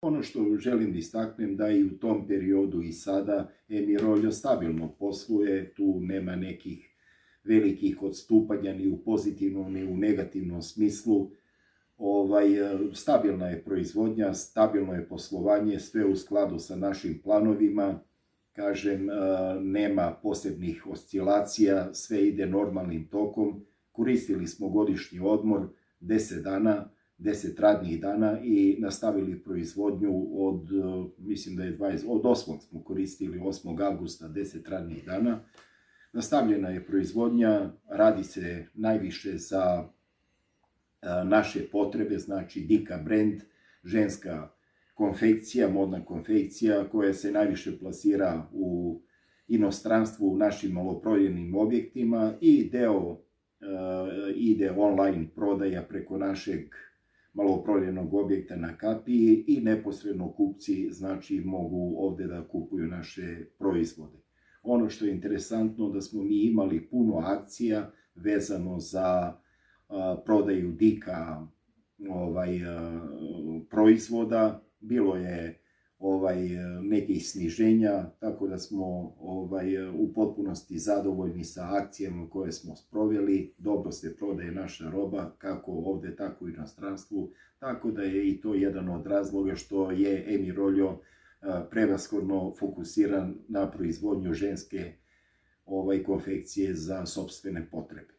Ono što želim da istaknem da i u tom periodu i sada Emiroljo stabilno posluje, tu nema nekih velikih odstupanja ni u pozitivnom ni u negativnom smislu. Ovaj, stabilna je proizvodnja, stabilno je poslovanje, sve u skladu sa našim planovima. Kažem, nema posebnih oscilacija, sve ide normalnim tokom. Koristili smo godišnji odmor 10 dana, 10 radnih dana i nastavili proizvodnju od, mislim da je 20, od 8. smo koristili 8. augusta 10 radnih dana. Nastavljena je proizvodnja, radi se najviše za naše potrebe, znači Dika brand, ženska konfekcija, modna konfekcija koja se najviše plasira u inostranstvu u našim maloprodajnim objektima i deo ide online prodaja preko našeg maloprodajnog objekta na kapiji i neposredno kupci znači mogu ovde da kupuju naše proizvode. Ono što je interesantno da smo mi imali puno akcija vezano za prodaju dika ovaj, proizvoda, bilo je ovaj nekih sniženja, tako da smo ovaj u potpunosti zadovoljni sa akcijama koje smo sproveli. Dobro se prodaje naša roba, kako ovde, tako i na inostranstvu, tako da je i to jedan od razloga što je Emiroljo prevaskorno fokusiran na proizvodnju ženske ovaj konfekcije za sobstvene potrebe.